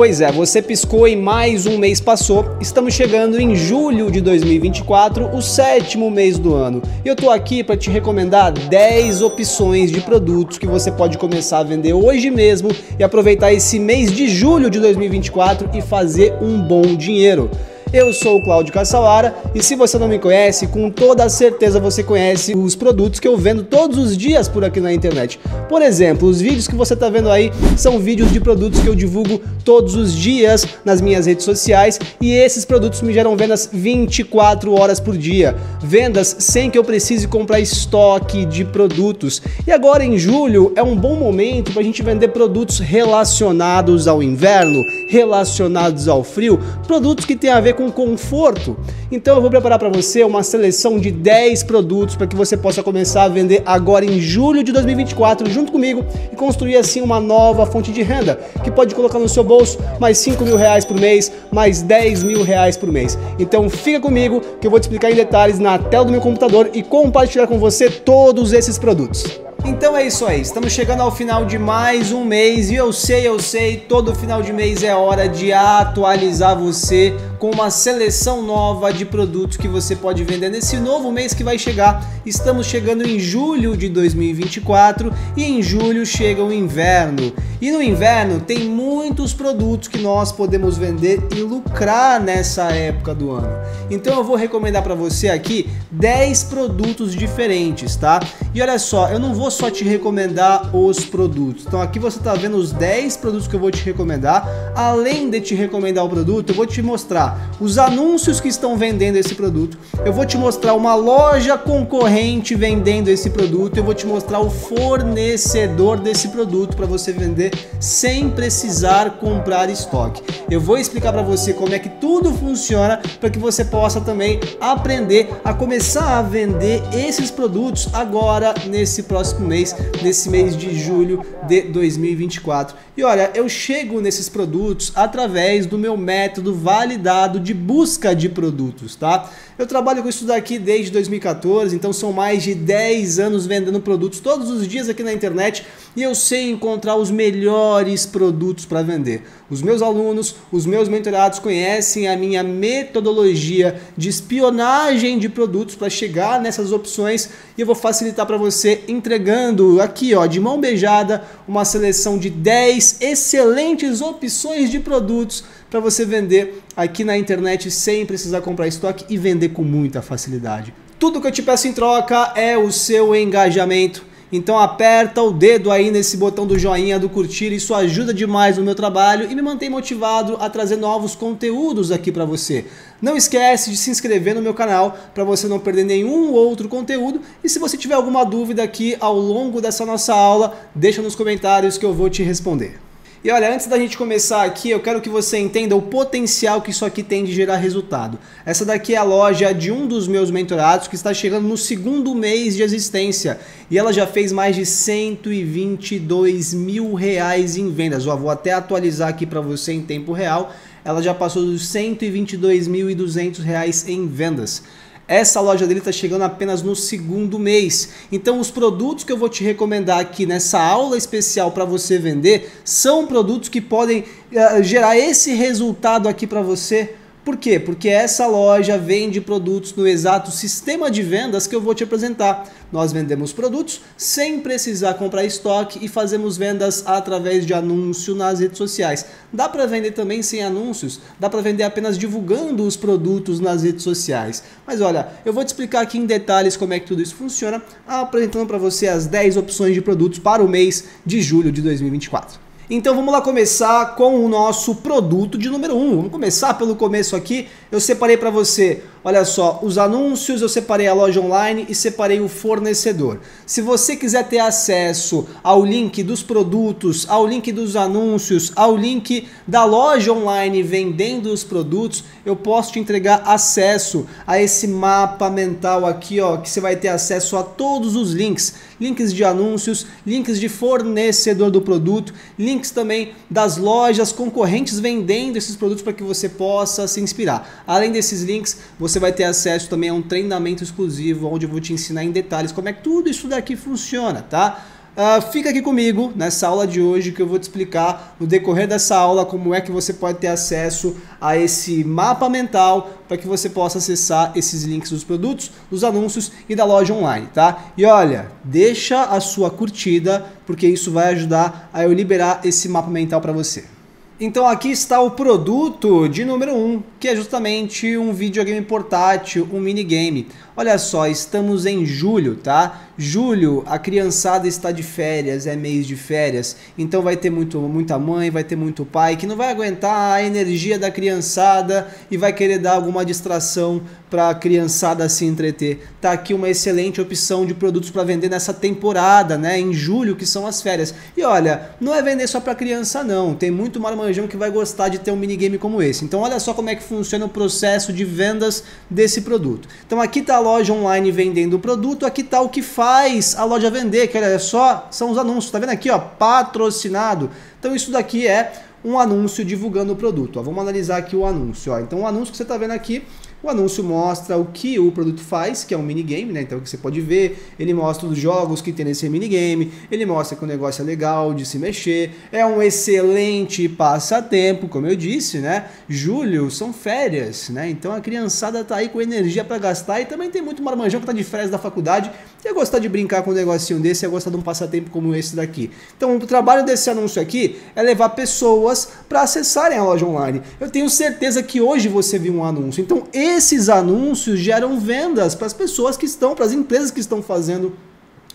Pois é, você piscou e mais um mês passou. Estamos chegando em julho de 2024, o sétimo mês do ano. E eu tô aqui para te recomendar 10 opções de produtos que você pode começar a vender hoje mesmo e aproveitar esse mês de julho de 2024 e fazer um bom dinheiro. Eu sou o Cláudio Caçalara e se você não me conhece, com toda certeza você conhece os produtos que eu vendo todos os dias por aqui na internet. Por exemplo, os vídeos que você está vendo aí são vídeos de produtos que eu divulgo todos os dias nas minhas redes sociais e esses produtos me geram vendas 24 horas por dia. Vendas sem que eu precise comprar estoque de produtos. E agora em julho é um bom momento para a gente vender produtos relacionados ao inverno, relacionados ao frio, produtos que têm a ver com conforto. Então eu vou preparar para você uma seleção de 10 produtos para que você possa começar a vender agora em julho de 2024 junto comigo e construir assim uma nova fonte de renda que pode colocar no seu bolso mais 5 mil reais por mês, mais 10 mil reais por mês. Então fica comigo que eu vou te explicar em detalhes na tela do meu computador e compartilhar com você todos esses produtos. Então é isso aí, estamos chegando ao final de mais um mês e eu sei, eu sei, todo final de mês é hora de atualizar você com uma seleção nova de produtos que você pode vender nesse novo mês que vai chegar. Estamos chegando em julho de 2024 e em julho chega o inverno. E no inverno tem muitos produtos que nós podemos vender e lucrar nessa época do ano. Então eu vou recomendar para você aqui 10 produtos diferentes, tá? E olha só, eu não vou só te recomendar os produtos. Então aqui você está vendo os 10 produtos que eu vou te recomendar. Além de te recomendar o produto, eu vou te mostrar os anúncios que estão vendendo esse produto, eu vou te mostrar uma loja concorrente vendendo esse produto, eu vou te mostrar o fornecedor desse produto para você vender sem precisar comprar estoque. Eu vou explicar para você como é que tudo funciona para que você possa também aprender a começar a vender esses produtos agora nesse próximo mês, nesse mês de julho de 2024. E olha, eu chego nesses produtos através do meu método validado de busca de produtos, tá? Eu trabalho com isso daqui desde 2014, então são mais de 10 anos vendendo produtos todos os dias aqui na internet e eu sei encontrar os melhores produtos para vender. Os meus alunos, os meus mentorados conhecem a minha metodologia de espionagem de produtos para chegar nessas opções e eu vou facilitar para você entregando aqui, ó, de mão beijada, uma seleção de 10 excelentes opções de produtos para você vender aqui na internet sem precisar comprar estoque e vender com muita facilidade. Tudo que eu te peço em troca é o seu engajamento. Então aperta o dedo aí nesse botão do joinha, do curtir, isso ajuda demais no meu trabalho e me mantém motivado a trazer novos conteúdos aqui para você. Não esquece de se inscrever no meu canal para você não perder nenhum outro conteúdo e se você tiver alguma dúvida aqui ao longo dessa nossa aula, deixa nos comentários que eu vou te responder. E olha, antes da gente começar aqui, eu quero que você entenda o potencial que isso aqui tem de gerar resultado. Essa daqui é a loja de um dos meus mentorados que está chegando no segundo mês de existência e ela já fez mais de 122 mil reais em vendas. Ó, vou até atualizar aqui para você em tempo real. Ela já passou dos 122.200 reais em vendas. Essa loja dele está chegando apenas no segundo mês. Então, os produtos que eu vou te recomendar aqui nessa aula especial para você vender são produtos que podem uh, gerar esse resultado aqui para você por quê? Porque essa loja vende produtos no exato sistema de vendas que eu vou te apresentar. Nós vendemos produtos sem precisar comprar estoque e fazemos vendas através de anúncio nas redes sociais. Dá para vender também sem anúncios, dá para vender apenas divulgando os produtos nas redes sociais. Mas olha, eu vou te explicar aqui em detalhes como é que tudo isso funciona, apresentando para você as 10 opções de produtos para o mês de julho de 2024. Então vamos lá começar com o nosso produto de número 1. Um. Vamos começar pelo começo aqui. Eu separei para você Olha só, os anúncios eu separei a loja online e separei o fornecedor. Se você quiser ter acesso ao link dos produtos, ao link dos anúncios, ao link da loja online vendendo os produtos, eu posso te entregar acesso a esse mapa mental aqui, ó, que você vai ter acesso a todos os links, links de anúncios, links de fornecedor do produto, links também das lojas concorrentes vendendo esses produtos para que você possa se inspirar. Além desses links, você você vai ter acesso também a um treinamento exclusivo onde eu vou te ensinar em detalhes como é que tudo isso daqui funciona, tá? Uh, fica aqui comigo nessa aula de hoje que eu vou te explicar no decorrer dessa aula como é que você pode ter acesso a esse mapa mental para que você possa acessar esses links dos produtos, dos anúncios e da loja online, tá? E olha, deixa a sua curtida porque isso vai ajudar a eu liberar esse mapa mental para você. Então aqui está o produto de número 1, um, que é justamente um videogame portátil, um minigame. Olha só, estamos em julho, tá? Julho, a criançada está de férias, é mês de férias, então vai ter muito, muita mãe, vai ter muito pai que não vai aguentar a energia da criançada e vai querer dar alguma distração para a criançada se entreter. Tá aqui uma excelente opção de produtos para vender nessa temporada, né? Em julho, que são as férias. E olha, não é vender só para criança não, tem muito marmanjão que vai gostar de ter um minigame como esse. Então olha só como é que funciona o processo de vendas desse produto. Então aqui tá a loja online vendendo o produto, aqui tá o que faz a loja vender, que olha só, são os anúncios, tá vendo aqui, ó, patrocinado. Então isso daqui é um anúncio divulgando o produto. Ó, vamos analisar aqui o anúncio. Ó. Então o anúncio que você está vendo aqui o anúncio mostra o que o produto faz, que é um minigame, né? Então que você pode ver, ele mostra os jogos que tem nesse minigame, ele mostra que o negócio é legal de se mexer, é um excelente passatempo, como eu disse, né? Julho são férias, né? Então a criançada tá aí com energia para gastar e também tem muito marmanjão que tá de férias da faculdade, ia gostar de brincar com um negocinho desse, ia gostar de um passatempo como esse daqui. Então o trabalho desse anúncio aqui é levar pessoas para acessarem a loja online. Eu tenho certeza que hoje você viu um anúncio. Então esses anúncios geram vendas para as pessoas que estão, para as empresas que estão fazendo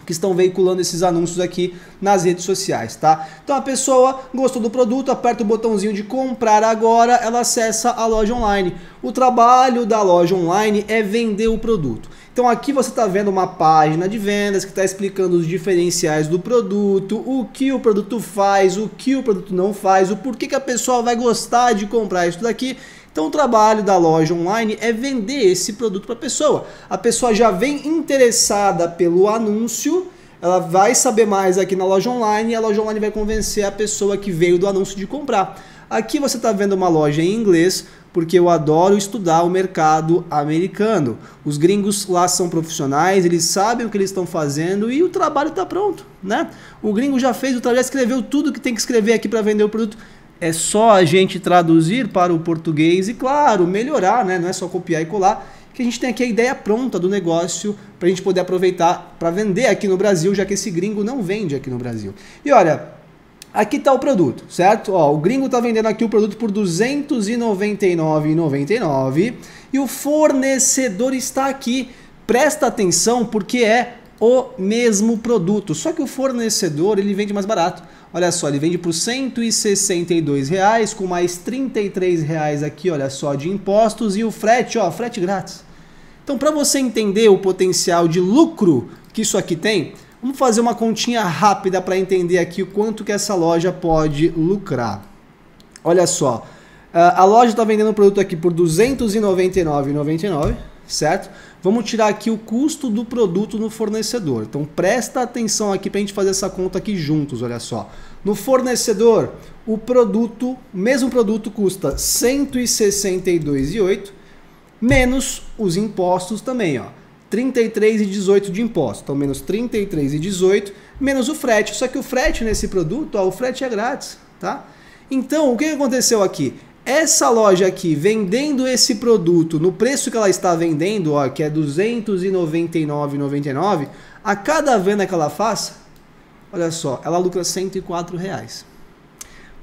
que estão veiculando esses anúncios aqui nas redes sociais, tá? Então a pessoa gostou do produto, aperta o botãozinho de comprar agora, ela acessa a loja online. O trabalho da loja online é vender o produto. Então aqui você está vendo uma página de vendas que está explicando os diferenciais do produto, o que o produto faz, o que o produto não faz, o porquê que a pessoa vai gostar de comprar isso daqui então o trabalho da loja online é vender esse produto para a pessoa. A pessoa já vem interessada pelo anúncio, ela vai saber mais aqui na loja online e a loja online vai convencer a pessoa que veio do anúncio de comprar. Aqui você está vendo uma loja em inglês, porque eu adoro estudar o mercado americano. Os gringos lá são profissionais, eles sabem o que eles estão fazendo e o trabalho está pronto, né? O gringo já fez o trabalho, escreveu tudo que tem que escrever aqui para vender o produto é só a gente traduzir para o português e, claro, melhorar, né? não é só copiar e colar, que a gente tem aqui a ideia pronta do negócio para a gente poder aproveitar para vender aqui no Brasil, já que esse gringo não vende aqui no Brasil. E olha, aqui está o produto, certo? Ó, o gringo está vendendo aqui o produto por R$ 299,99 e o fornecedor está aqui. Presta atenção porque é o mesmo produto, só que o fornecedor ele vende mais barato. Olha só, ele vende por 162 reais, com mais R$ reais aqui, olha só, de impostos e o frete, ó, frete grátis. Então, para você entender o potencial de lucro que isso aqui tem, vamos fazer uma continha rápida para entender aqui o quanto que essa loja pode lucrar. Olha só, a loja está vendendo o produto aqui por R$ 299,99 certo? Vamos tirar aqui o custo do produto no fornecedor. Então presta atenção aqui para a gente fazer essa conta aqui juntos, olha só. No fornecedor, o produto, mesmo produto custa R$ 162,8 menos os impostos também, ó. 33,18 de imposto. Então menos 33,18 menos o frete. Só que o frete nesse produto, ó, o frete é grátis, tá? Então, o que aconteceu aqui? Essa loja aqui vendendo esse produto no preço que ela está vendendo, ó, que é R$ 299,99, a cada venda que ela faz, olha só, ela lucra 104 reais.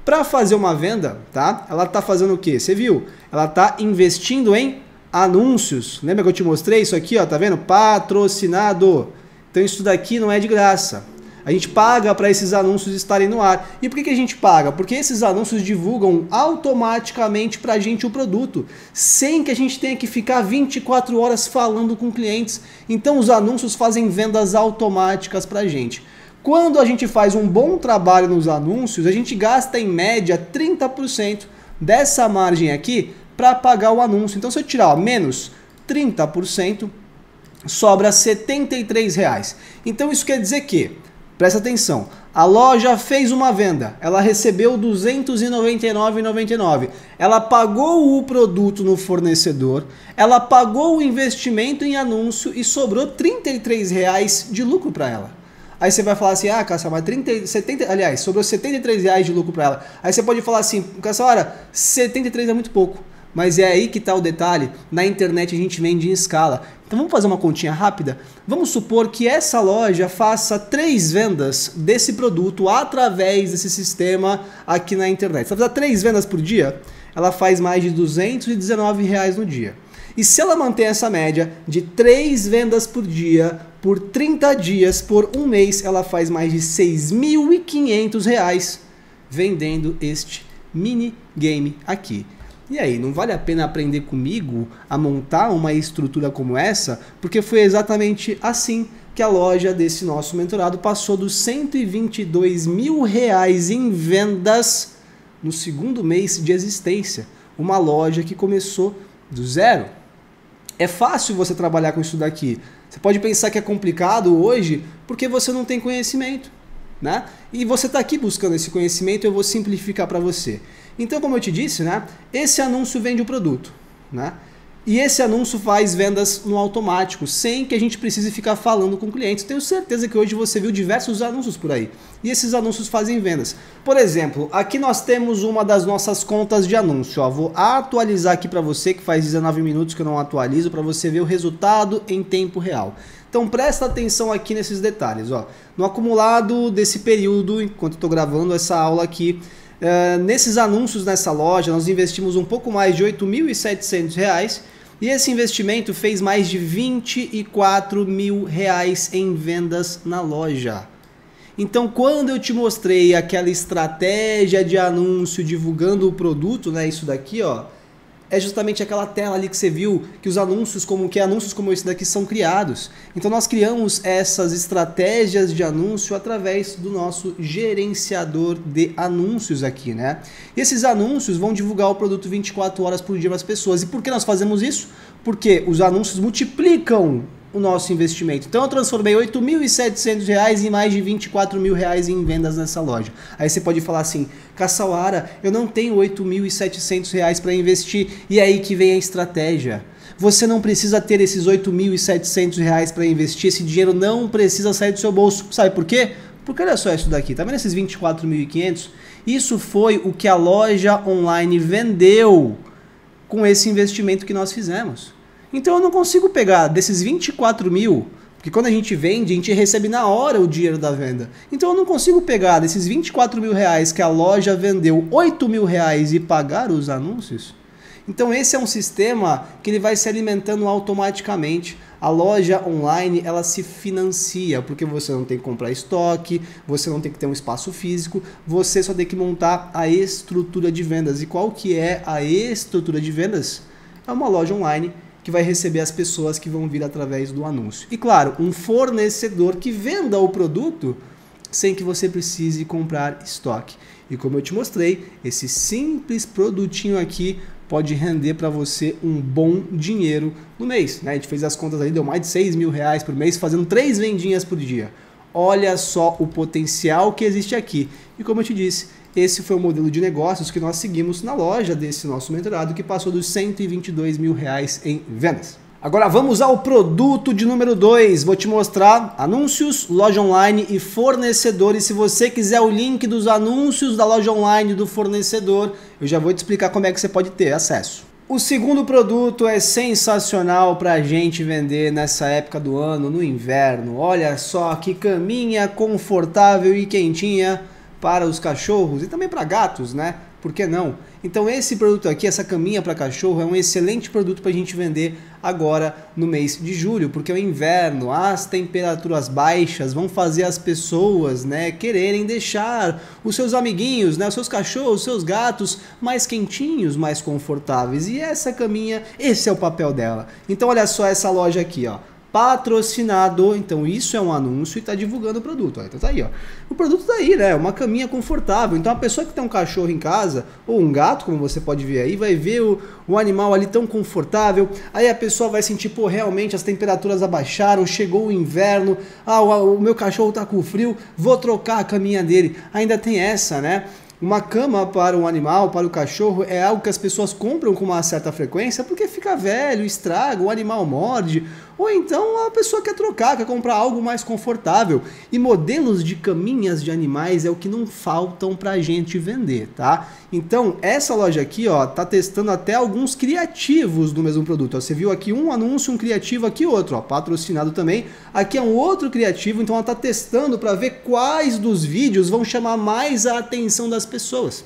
Para fazer uma venda, tá? Ela está fazendo o que? Você viu? Ela está investindo em anúncios. Lembra que eu te mostrei isso aqui, ó, tá vendo? Patrocinado. Então isso daqui não é de graça. A gente paga para esses anúncios estarem no ar. E por que, que a gente paga? Porque esses anúncios divulgam automaticamente para a gente o produto, sem que a gente tenha que ficar 24 horas falando com clientes. Então os anúncios fazem vendas automáticas para a gente. Quando a gente faz um bom trabalho nos anúncios, a gente gasta em média 30% dessa margem aqui para pagar o anúncio. Então se eu tirar ó, menos 30%, sobra 73 reais. Então isso quer dizer que Presta atenção. A loja fez uma venda, ela recebeu R$ 299,99. Ela pagou o produto no fornecedor, ela pagou o investimento em anúncio e sobrou 33 reais de lucro para ela. Aí você vai falar assim, ah, 30, 70, aliás, sobrou 73 reais de lucro para ela. Aí você pode falar assim, Cassa, olha, 73 é muito pouco. Mas é aí que está o detalhe. Na internet a gente vende em escala. Então vamos fazer uma continha rápida? Vamos supor que essa loja faça três vendas desse produto através desse sistema aqui na internet. Se ela fizer três vendas por dia, ela faz mais de 219 reais no dia. E se ela manter essa média de três vendas por dia por 30 dias, por um mês, ela faz mais de 6.500 reais vendendo este mini game aqui. E aí, não vale a pena aprender comigo a montar uma estrutura como essa? Porque foi exatamente assim que a loja desse nosso mentorado passou dos 122 mil reais em vendas no segundo mês de existência. Uma loja que começou do zero. É fácil você trabalhar com isso daqui. Você pode pensar que é complicado hoje porque você não tem conhecimento. Né? E você está aqui buscando esse conhecimento, eu vou simplificar para você. Então, como eu te disse, né, esse anúncio vende o produto. Né? E esse anúncio faz vendas no automático, sem que a gente precise ficar falando com clientes. Tenho certeza que hoje você viu diversos anúncios por aí. E esses anúncios fazem vendas. Por exemplo, aqui nós temos uma das nossas contas de anúncio. Ó, vou atualizar aqui para você, que faz 19 minutos que eu não atualizo, para você ver o resultado em tempo real. Então presta atenção aqui nesses detalhes. Ó. No acumulado desse período, enquanto estou gravando essa aula aqui, Uh, nesses anúncios nessa loja, nós investimos um pouco mais de R$ 8.700 e esse investimento fez mais de 24 mil reais em vendas na loja. Então, quando eu te mostrei aquela estratégia de anúncio divulgando o produto, né, isso daqui, ó, é justamente aquela tela ali que você viu que os anúncios como que anúncios como esse daqui são criados. Então nós criamos essas estratégias de anúncio através do nosso gerenciador de anúncios aqui, né? E esses anúncios vão divulgar o produto 24 horas por dia para as pessoas. E por que nós fazemos isso? Porque os anúncios multiplicam o nosso investimento. Então eu transformei R$ 8.700 em mais de 24 mil reais em vendas nessa loja. Aí você pode falar assim, Cassauara, eu não tenho R$ 8.700 para investir. E aí que vem a estratégia. Você não precisa ter esses R$ 8.700 para investir, esse dinheiro não precisa sair do seu bolso. Sabe por quê? Porque olha só isso daqui, tá vendo esses 24.500? Isso foi o que a loja online vendeu com esse investimento que nós fizemos. Então eu não consigo pegar desses 24 mil, porque quando a gente vende, a gente recebe na hora o dinheiro da venda. Então eu não consigo pegar desses 24 mil reais que a loja vendeu 8 mil reais e pagar os anúncios. Então esse é um sistema que ele vai se alimentando automaticamente. A loja online ela se financia porque você não tem que comprar estoque, você não tem que ter um espaço físico, você só tem que montar a estrutura de vendas. E qual que é a estrutura de vendas? É uma loja online que vai receber as pessoas que vão vir através do anúncio. E claro, um fornecedor que venda o produto sem que você precise comprar estoque. E como eu te mostrei, esse simples produtinho aqui pode render para você um bom dinheiro no mês. Né? A gente fez as contas aí, deu mais de 6 mil reais por mês, fazendo três vendinhas por dia. Olha só o potencial que existe aqui. E como eu te disse, esse foi o modelo de negócios que nós seguimos na loja desse nosso mentorado, que passou dos 122 mil reais em vendas. Agora vamos ao produto de número 2. Vou te mostrar anúncios, loja online e fornecedores. Se você quiser o link dos anúncios da loja online do fornecedor, eu já vou te explicar como é que você pode ter acesso. O segundo produto é sensacional para a gente vender nessa época do ano, no inverno. Olha só que caminha confortável e quentinha para os cachorros e também para gatos, né? Por que não? Então esse produto aqui, essa caminha para cachorro, é um excelente produto para a gente vender agora no mês de julho, porque é o inverno, as temperaturas baixas vão fazer as pessoas, né, quererem deixar os seus amiguinhos, né, os seus cachorros, os seus gatos mais quentinhos, mais confortáveis. E essa caminha, esse é o papel dela. Então olha só essa loja aqui, ó patrocinado. Então isso é um anúncio e está divulgando o produto. Então tá aí, ó. O produto está aí, né? Uma caminha confortável. Então a pessoa que tem um cachorro em casa ou um gato, como você pode ver aí, vai ver o, o animal ali tão confortável. Aí a pessoa vai sentir, pô, realmente as temperaturas abaixaram, chegou o inverno. Ah, o, o meu cachorro tá com frio, vou trocar a caminha dele. Ainda tem essa, né? Uma cama para um animal, para o cachorro, é algo que as pessoas compram com uma certa frequência porque fica velho, estraga, o animal morde, Ou então a pessoa quer trocar, quer comprar algo mais confortável. E modelos de caminhas de animais é o que não faltam pra gente vender, tá? Então, essa loja aqui, ó, tá testando até alguns criativos do mesmo produto. Ó, você viu aqui um anúncio, um criativo, aqui outro, ó, patrocinado também. Aqui é um outro criativo, então ela tá testando para ver quais dos vídeos vão chamar mais a atenção das pessoas,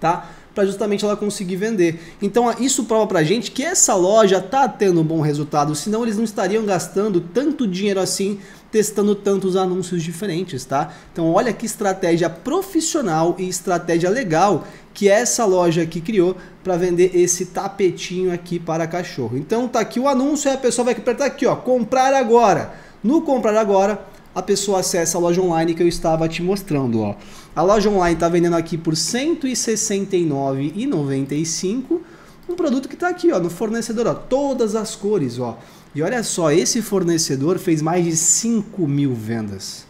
tá? Para justamente ela conseguir vender. Então isso prova para a gente que essa loja está tendo um bom resultado, senão eles não estariam gastando tanto dinheiro assim testando tantos anúncios diferentes, tá? Então olha que estratégia profissional e estratégia legal que essa loja aqui criou para vender esse tapetinho aqui para cachorro. Então tá aqui o anúncio e a pessoa vai apertar aqui, ó, comprar agora. No comprar agora, a pessoa acessa a loja online que eu estava te mostrando. Ó. A loja online está vendendo aqui por R$ 169,95 um produto que está aqui ó, no fornecedor, ó, todas as cores. Ó. E olha só, esse fornecedor fez mais de 5 mil vendas.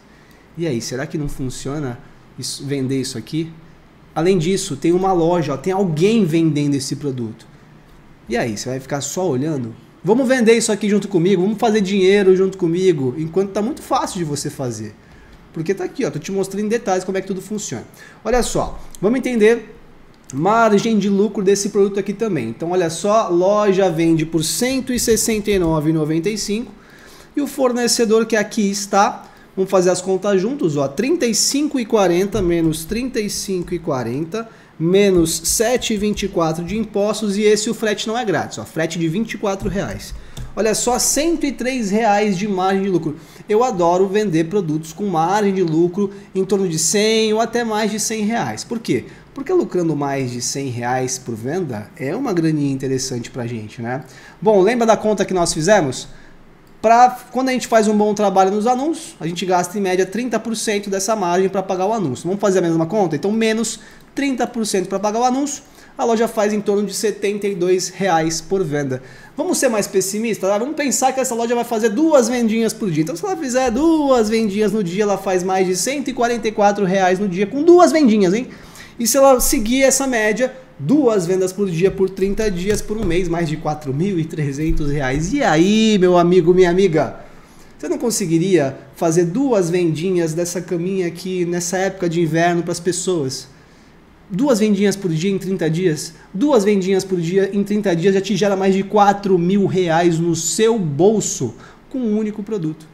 E aí, será que não funciona isso, vender isso aqui? Além disso, tem uma loja, ó, tem alguém vendendo esse produto. E aí, você vai ficar só olhando? Vamos vender isso aqui junto comigo, vamos fazer dinheiro junto comigo, enquanto está muito fácil de você fazer. Porque está aqui, ó, tô te mostrando em detalhes como é que tudo funciona. Olha só, vamos entender margem de lucro desse produto aqui também. Então, olha só, loja vende por R$ 169,95 e o fornecedor que aqui está, vamos fazer as contas juntos, ó, 35,40 menos 35,40 menos 7,24 de impostos e esse o frete não é grátis, ó, frete de 24 reais. Olha só, 103 reais de margem de lucro. Eu adoro vender produtos com margem de lucro em torno de 100 ou até mais de 100 reais. Por quê? Porque lucrando mais de 100 reais por venda é uma graninha interessante pra gente, né? Bom, lembra da conta que nós fizemos? Pra, quando a gente faz um bom trabalho nos anúncios, a gente gasta em média 30% dessa margem para pagar o anúncio. Vamos fazer a mesma conta? Então, menos 30% para pagar o anúncio, a loja faz em torno de 72 reais por venda. Vamos ser mais pessimistas? Tá? Vamos pensar que essa loja vai fazer duas vendinhas por dia. Então, se ela fizer duas vendinhas no dia, ela faz mais de 144 reais no dia com duas vendinhas, hein? E se ela seguir essa média, duas vendas por dia por 30 dias por um mês, mais de 4.300 reais. E aí, meu amigo, minha amiga? Você não conseguiria fazer duas vendinhas dessa caminha aqui nessa época de inverno para as pessoas? Duas vendinhas por dia em 30 dias, duas vendinhas por dia em 30 dias já te gera mais de 4 mil reais no seu bolso com um único produto.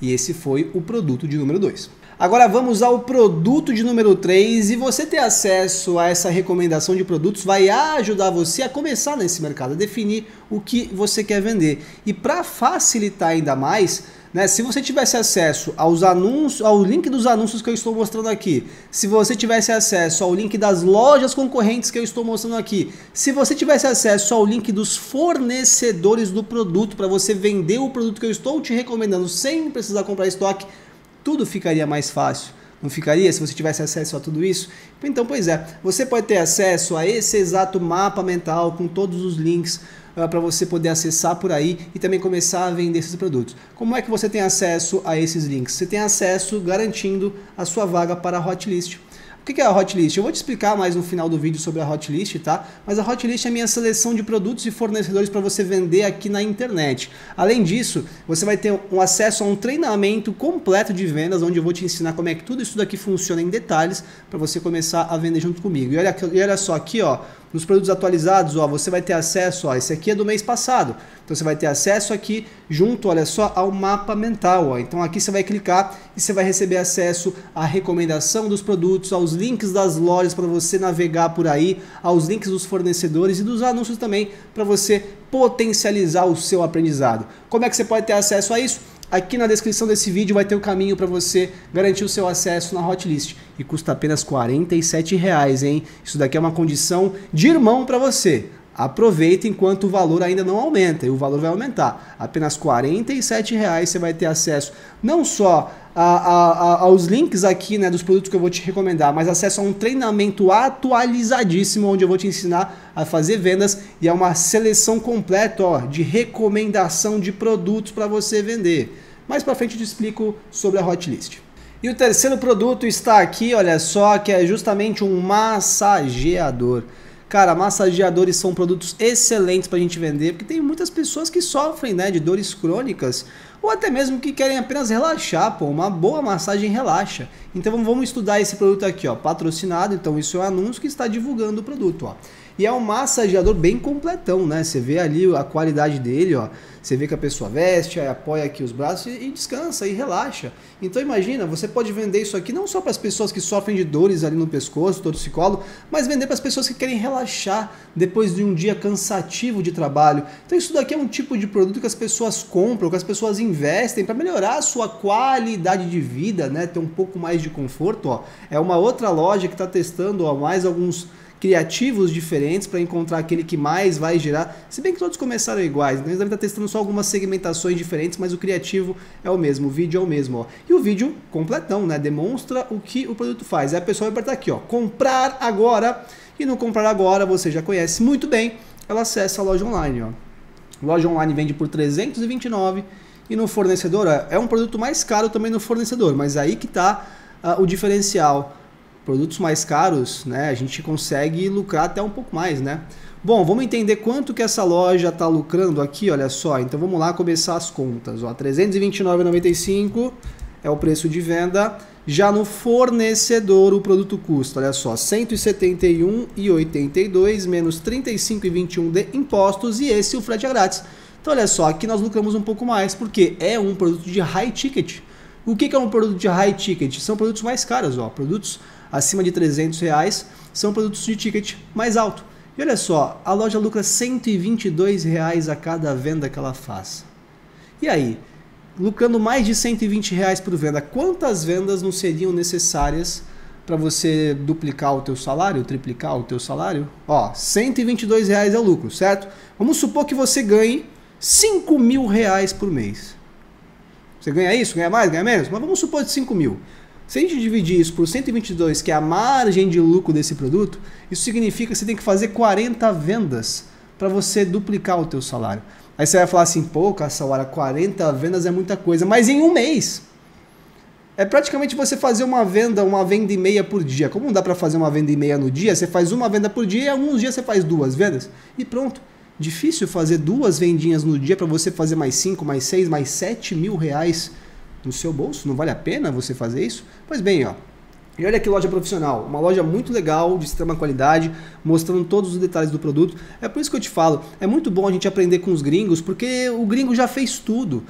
E esse foi o produto de número 2. Agora vamos ao produto de número 3 e você ter acesso a essa recomendação de produtos vai ajudar você a começar nesse mercado, a definir o que você quer vender. E para facilitar ainda mais, né? Se você tivesse acesso aos anúncios, ao link dos anúncios que eu estou mostrando aqui, se você tivesse acesso ao link das lojas concorrentes que eu estou mostrando aqui, se você tivesse acesso ao link dos fornecedores do produto para você vender o produto que eu estou te recomendando sem precisar comprar estoque, tudo ficaria mais fácil. Não ficaria se você tivesse acesso a tudo isso? Então, pois é, você pode ter acesso a esse exato mapa mental com todos os links uh, para você poder acessar por aí e também começar a vender esses produtos. Como é que você tem acesso a esses links? Você tem acesso garantindo a sua vaga para a hotlist. O que é a hotlist? Eu vou te explicar mais no final do vídeo sobre a hotlist, tá? Mas a hotlist é a minha seleção de produtos e fornecedores para você vender aqui na internet. Além disso, você vai ter um acesso a um treinamento completo de vendas, onde eu vou te ensinar como é que tudo isso daqui funciona em detalhes para você começar a vender junto comigo. E olha, e olha só aqui, ó, nos produtos atualizados, ó, você vai ter acesso, ó, esse aqui é do mês passado. Então você vai ter acesso aqui junto, olha só, ao mapa mental. Ó. Então aqui você vai clicar e você vai receber acesso à recomendação dos produtos, aos links das lojas para você navegar por aí, aos links dos fornecedores e dos anúncios também para você potencializar o seu aprendizado. Como é que você pode ter acesso a isso? Aqui na descrição desse vídeo vai ter o caminho para você garantir o seu acesso na Hotlist. E custa apenas R$ 47, hein? Isso daqui é uma condição de irmão para você. Aproveita enquanto o valor ainda não aumenta e o valor vai aumentar. Apenas R$ 47 você vai ter acesso não só a, a, aos links aqui né, dos produtos que eu vou te recomendar, mas acesso a um treinamento atualizadíssimo onde eu vou te ensinar a fazer vendas e é uma seleção completa ó, de recomendação de produtos para você vender. Mais para frente eu te explico sobre a Hotlist. E o terceiro produto está aqui, olha só, que é justamente um massageador. Cara, massageadores são produtos excelentes para a gente vender, porque tem muitas pessoas que sofrem né, de dores crônicas ou até mesmo que querem apenas relaxar, pô, uma boa massagem relaxa. Então vamos estudar esse produto aqui, ó, patrocinado, então isso é um anúncio que está divulgando o produto, ó. E é um massageador bem completão, né? Você vê ali a qualidade dele, ó. Você vê que a pessoa veste, apoia aqui os braços e, descansa e relaxa. Então imagina, você pode vender isso aqui não só para as pessoas que sofrem de dores ali no pescoço, torcicolo, mas vender para as pessoas que querem relaxar depois de um dia cansativo de trabalho. Então isso daqui é um tipo de produto que as pessoas compram, que as pessoas investem para melhorar a sua qualidade de vida, né? Ter um pouco mais de conforto, ó. É uma outra loja que está testando ó, mais alguns criativos diferentes para encontrar aquele que mais vai gerar. Se bem que todos começaram iguais, né? eles devem estar testando só algumas segmentações diferentes, mas o criativo é o mesmo, o vídeo é o mesmo. Ó. E o vídeo completão, né? Demonstra o que o produto faz. Aí a pessoa vai apertar aqui, ó, comprar agora. E no comprar agora, você já conhece muito bem, ela acessa a loja online. Ó. loja online vende por 329 e no fornecedor é um produto mais caro também no fornecedor, mas aí que está uh, ah, o diferencial produtos mais caros, né, a gente consegue lucrar até um pouco mais, né? Bom, vamos entender quanto que essa loja está lucrando aqui, olha só. Então vamos lá começar as contas. Ó, 329,95 é o preço de venda. Já no fornecedor o produto custa, olha só, 171,82 menos 35,21 de impostos e esse o frete é grátis. Então olha só, aqui nós lucramos um pouco mais porque é um produto de high ticket. O que é um produto de high ticket? São produtos mais caros, ó, produtos acima de 300 reais são produtos de ticket mais alto. E olha só, a loja lucra 122 reais a cada venda que ela faz. E aí, lucrando mais de 120 reais por venda, quantas vendas não seriam necessárias para você duplicar o teu salário, triplicar o teu salário? Ó, 122 reais é o lucro, certo? Vamos supor que você ganhe 5 mil reais por mês. Você ganha isso? Ganha mais? Ganha menos? Mas vamos supor de 5 mil. Se a gente dividir isso por 122, que é a margem de lucro desse produto, isso significa que você tem que fazer 40 vendas para você duplicar o teu salário. Aí você vai falar assim, pô, Caçawara, 40 vendas é muita coisa, mas em um mês. É praticamente você fazer uma venda, uma venda e meia por dia. Como não dá para fazer uma venda e meia no dia, você faz uma venda por dia e alguns dias você faz duas vendas e pronto. Difícil fazer duas vendinhas no dia para você fazer mais 5, mais 6, mais 7 mil reais no seu bolso. Não vale a pena você fazer isso? Pois bem, ó. E olha que loja profissional, uma loja muito legal, de extrema qualidade, mostrando todos os detalhes do produto. É por isso que eu te falo, é muito bom a gente aprender com os gringos, porque o gringo já fez tudo.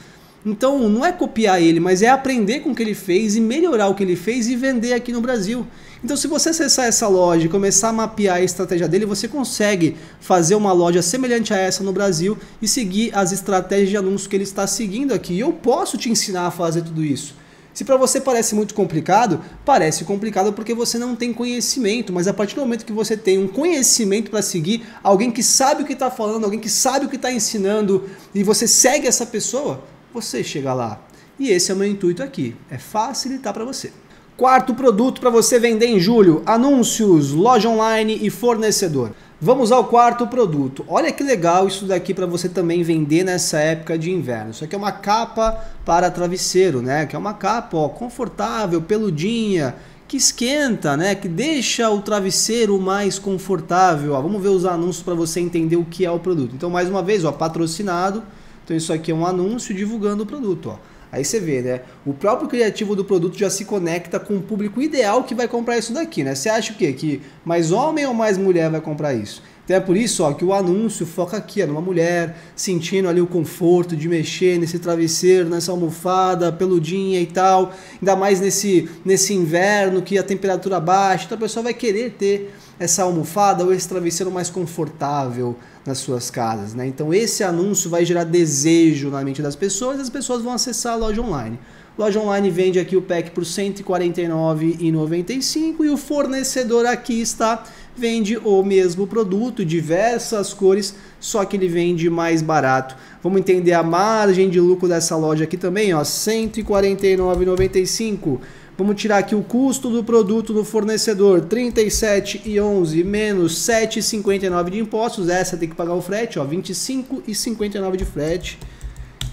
Então não é copiar ele, mas é aprender com o que ele fez e melhorar o que ele fez e vender aqui no Brasil. Então, se você acessar essa loja e começar a mapear a estratégia dele, você consegue fazer uma loja semelhante a essa no Brasil e seguir as estratégias de anúncio que ele está seguindo aqui. E eu posso te ensinar a fazer tudo isso. Se para você parece muito complicado, parece complicado porque você não tem conhecimento, mas a partir do momento que você tem um conhecimento para seguir, alguém que sabe o que está falando, alguém que sabe o que está ensinando, e você segue essa pessoa, você chega lá. E esse é o meu intuito aqui, é facilitar para você. Quarto produto para você vender em julho: anúncios, loja online e fornecedor. Vamos ao quarto produto. Olha que legal isso daqui para você também vender nessa época de inverno. Isso aqui é uma capa para travesseiro, né? Que é uma capa ó, confortável, peludinha, que esquenta, né? Que deixa o travesseiro mais confortável. Ó, vamos ver os anúncios para você entender o que é o produto. Então, mais uma vez, ó, patrocinado então isso aqui é um anúncio divulgando o produto, ó. Aí você vê, né? O próprio criativo do produto já se conecta com o público ideal que vai comprar isso daqui, né? Você acha o quê? Que mais homem ou mais mulher vai comprar isso? Então é por isso ó, que o anúncio foca aqui, ó, numa mulher sentindo ali o conforto de mexer nesse travesseiro, nessa almofada peludinha e tal. Ainda mais nesse, nesse inverno que a temperatura baixa. Então a pessoa vai querer ter essa almofada ou esse travesseiro mais confortável nas suas casas. Né? Então esse anúncio vai gerar desejo na mente das pessoas e as pessoas vão acessar a loja online. Loja online vende aqui o pack por R$ 149,95 e o fornecedor aqui está vende o mesmo produto, diversas cores, só que ele vende mais barato. Vamos entender a margem de lucro dessa loja aqui também, ó, R$ 149,95. Vamos tirar aqui o custo do produto do fornecedor, 37,11 menos 7,59 de impostos. Essa tem que pagar o frete, ó, 25,59 de frete.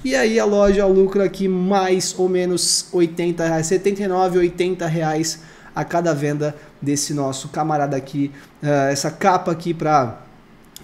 E aí a loja lucra aqui mais ou menos 80 reais, 79, 80 reais a cada venda desse nosso camarada aqui, uh, essa capa aqui para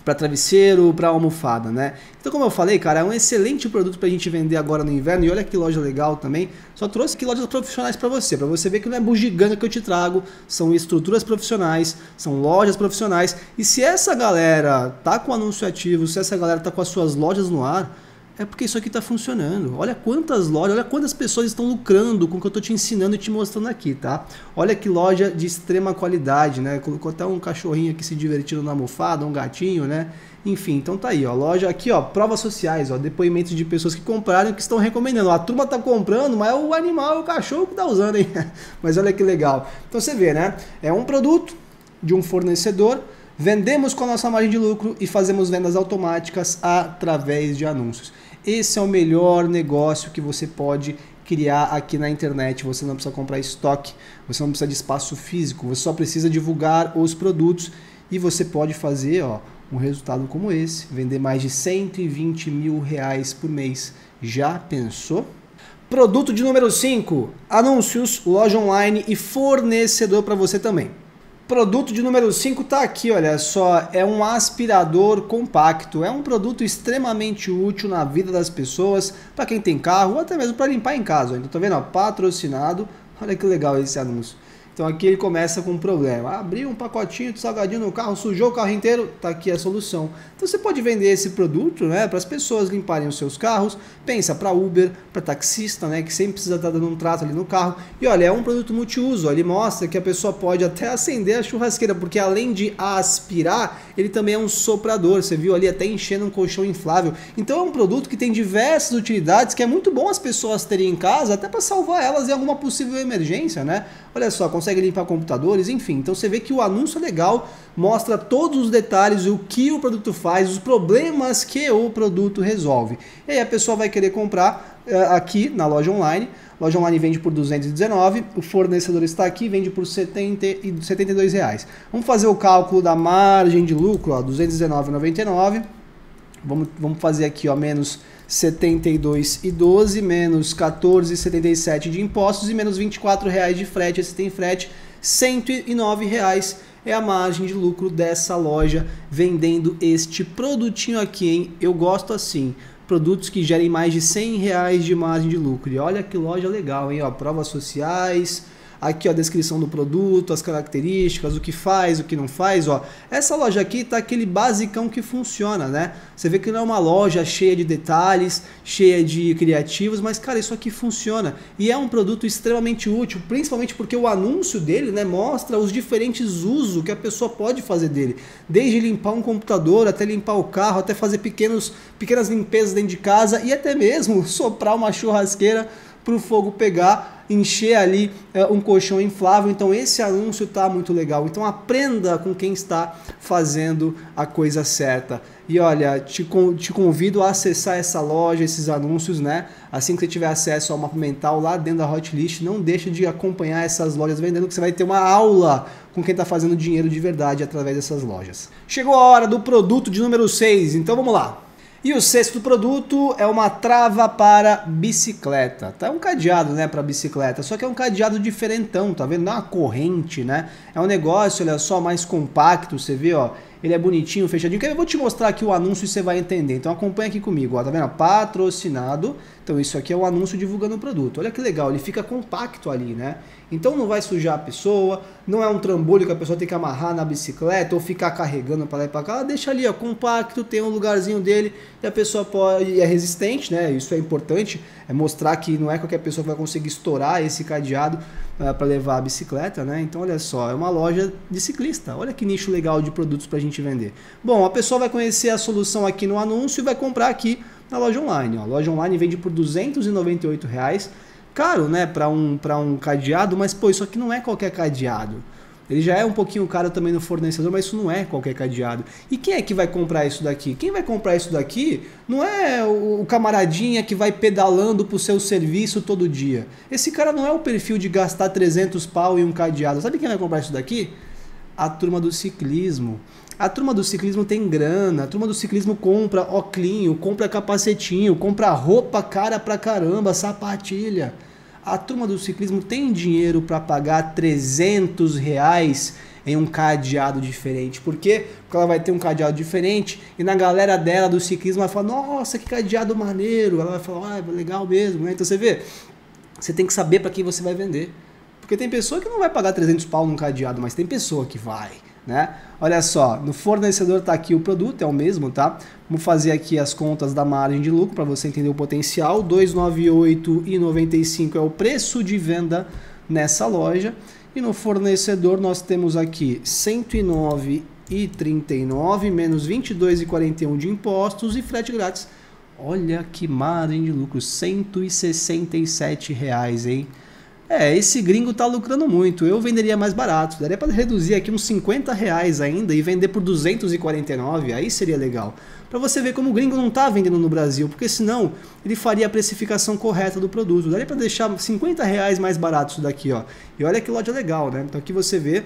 para travesseiro, para almofada, né? Então, como eu falei, cara, é um excelente produto para a gente vender agora no inverno. E olha que loja legal também. Só trouxe aqui lojas profissionais para você, para você ver que não é bugiganga que eu te trago, são estruturas profissionais, são lojas profissionais. E se essa galera tá com anúncio ativo, se essa galera tá com as suas lojas no ar, é porque isso aqui está funcionando. Olha quantas lojas, olha quantas pessoas estão lucrando com o que eu estou te ensinando e te mostrando aqui, tá? Olha que loja de extrema qualidade, né? Colocou até um cachorrinho aqui se divertindo na almofada, um gatinho, né? Enfim, então tá aí, ó, loja aqui, ó, provas sociais, ó, depoimentos de pessoas que compraram que estão recomendando. A turma tá comprando, mas é o animal, é o cachorro que tá usando, hein? mas olha que legal. Então você vê, né? É um produto de um fornecedor Vendemos com a nossa margem de lucro e fazemos vendas automáticas através de anúncios. Esse é o melhor negócio que você pode criar aqui na internet. Você não precisa comprar estoque, você não precisa de espaço físico, você só precisa divulgar os produtos e você pode fazer ó, um resultado como esse, vender mais de 120 mil reais por mês. Já pensou? Produto de número 5, anúncios, loja online e fornecedor para você também. Produto de número 5 está aqui, olha só, é um aspirador compacto. É um produto extremamente útil na vida das pessoas, para quem tem carro ou até mesmo para limpar em casa. Então tá vendo, ó, patrocinado. Olha que legal esse anúncio. Então aqui ele começa com um problema. Abriu um pacotinho de salgadinho no carro, sujou o carro inteiro, tá aqui a solução. Então você pode vender esse produto, né, para as pessoas limparem os seus carros. Pensa para Uber, para taxista, né, que sempre precisa estar dando um trato ali no carro. E olha, é um produto multiuso. Ele mostra que a pessoa pode até acender a churrasqueira, porque além de aspirar, ele também é um soprador. Você viu ali até enchendo um colchão inflável. Então é um produto que tem diversas utilidades que é muito bom as pessoas terem em casa, até para salvar elas em alguma possível emergência, né? Olha só, consegue limpar computadores, enfim. Então você vê que o anúncio é legal, mostra todos os detalhes, o que o produto faz, os problemas que o produto resolve. E aí a pessoa vai querer comprar uh, aqui na loja online. A loja online vende por 219, o fornecedor está aqui, vende por 70 e 72 reais. Vamos fazer o cálculo da margem de lucro, ó, 219,99. Vamos, vamos fazer aqui, ó, menos 72,12 menos 14,77 de impostos e menos 24 reais de frete. Esse tem frete, 109 reais é a margem de lucro dessa loja vendendo este produtinho aqui, hein? Eu gosto assim, produtos que gerem mais de 100 reais de margem de lucro. E olha que loja legal, hein? Ó, provas sociais, Aqui ó, a descrição do produto, as características, o que faz, o que não faz. Ó. Essa loja aqui tá aquele basicão que funciona, né? Você vê que não é uma loja cheia de detalhes, cheia de criativos, mas cara, isso aqui funciona. E é um produto extremamente útil, principalmente porque o anúncio dele né, mostra os diferentes usos que a pessoa pode fazer dele. Desde limpar um computador, até limpar o carro, até fazer pequenos, pequenas limpezas dentro de casa e até mesmo soprar uma churrasqueira para o fogo pegar, encher ali é, um colchão inflável. Então esse anúncio está muito legal. Então aprenda com quem está fazendo a coisa certa. E olha, te, te convido a acessar essa loja, esses anúncios, né? Assim que você tiver acesso ao mapa mental lá dentro da Hotlist, não deixe de acompanhar essas lojas vendendo, que você vai ter uma aula com quem está fazendo dinheiro de verdade através dessas lojas. Chegou a hora do produto de número 6, então vamos lá. E o sexto produto é uma trava para bicicleta. Tá é um cadeado, né, para bicicleta, só que é um cadeado diferentão, tá vendo? Não é uma corrente, né? É um negócio, olha só, mais compacto, você vê, ó. Ele é bonitinho, fechadinho. Eu vou te mostrar aqui o anúncio e você vai entender. Então acompanha aqui comigo, ó, tá vendo? Patrocinado. Então isso aqui é o anúncio divulgando o produto. Olha que legal, ele fica compacto ali, né? Então não vai sujar a pessoa, não é um trambolho que a pessoa tem que amarrar na bicicleta ou ficar carregando para lá e para cá. Ela deixa ali, ó, compacto, tem um lugarzinho dele e a pessoa pode é resistente, né? Isso é importante, é mostrar que não é qualquer pessoa que vai conseguir estourar esse cadeado é, para levar a bicicleta, né? Então olha só, é uma loja de ciclista. Olha que nicho legal de produtos para a gente vender. Bom, a pessoa vai conhecer a solução aqui no anúncio e vai comprar aqui na loja online. Ó. A loja online vende por 298 reais caro, né, para um, um cadeado, mas pô, isso aqui não é qualquer cadeado. Ele já é um pouquinho caro também no fornecedor, mas isso não é qualquer cadeado. E quem é que vai comprar isso daqui? Quem vai comprar isso daqui não é o camaradinha que vai pedalando pro seu serviço todo dia. Esse cara não é o perfil de gastar 300 pau em um cadeado. Sabe quem vai comprar isso daqui? A turma do ciclismo. A turma do ciclismo tem grana, a turma do ciclismo compra oclinho, compra capacetinho, compra roupa cara pra caramba, sapatilha. A turma do ciclismo tem dinheiro para pagar 300 reais em um cadeado diferente. Por quê? Porque ela vai ter um cadeado diferente e na galera dela do ciclismo vai falar: Nossa, que cadeado maneiro. Ela vai falar: Ah, legal mesmo. Né? Então você vê, você tem que saber para quem você vai vender. Porque tem pessoa que não vai pagar 300 pau num cadeado, mas tem pessoa que vai. Né? Olha só, no fornecedor está aqui o produto, é o mesmo, tá? Vamos fazer aqui as contas da margem de lucro para você entender o potencial. 298,95 é o preço de venda nessa loja. E no fornecedor nós temos aqui 109,39 menos 22,41 de impostos e frete grátis. Olha que margem de lucro, 167 reais, hein? É, esse gringo tá lucrando muito. Eu venderia mais barato. Daria para reduzir aqui uns 50 reais ainda e vender por 249. Aí seria legal. Para você ver como o gringo não tá vendendo no Brasil, porque senão ele faria a precificação correta do produto. Daria para deixar 50 reais mais barato isso daqui, ó. E olha que loja legal, né? Então aqui você vê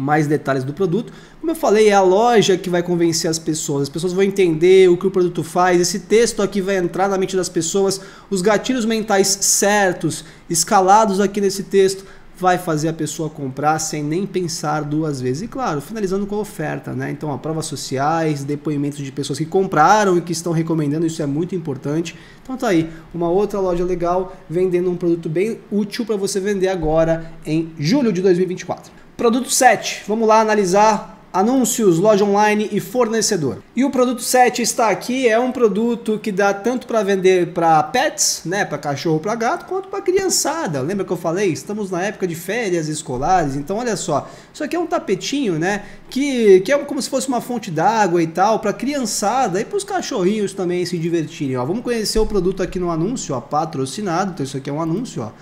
mais detalhes do produto. Como eu falei, é a loja que vai convencer as pessoas. As pessoas vão entender o que o produto faz. Esse texto aqui vai entrar na mente das pessoas. Os gatilhos mentais certos, escalados aqui nesse texto, vai fazer a pessoa comprar sem nem pensar duas vezes. E claro, finalizando com a oferta, né? Então, ó, provas sociais, depoimentos de pessoas que compraram e que estão recomendando, isso é muito importante. Então tá aí, uma outra loja legal vendendo um produto bem útil para você vender agora em julho de 2024. Produto 7, vamos lá analisar anúncios, loja online e fornecedor. E o produto 7 está aqui, é um produto que dá tanto para vender para pets, né, para cachorro, para gato, quanto para criançada. Lembra que eu falei? Estamos na época de férias escolares, então olha só. Isso aqui é um tapetinho, né, que, que é como se fosse uma fonte d'água e tal para criançada e para os cachorrinhos também se divertirem, ó. Vamos conhecer o produto aqui no anúncio, ó, patrocinado. Então isso aqui é um anúncio, ó.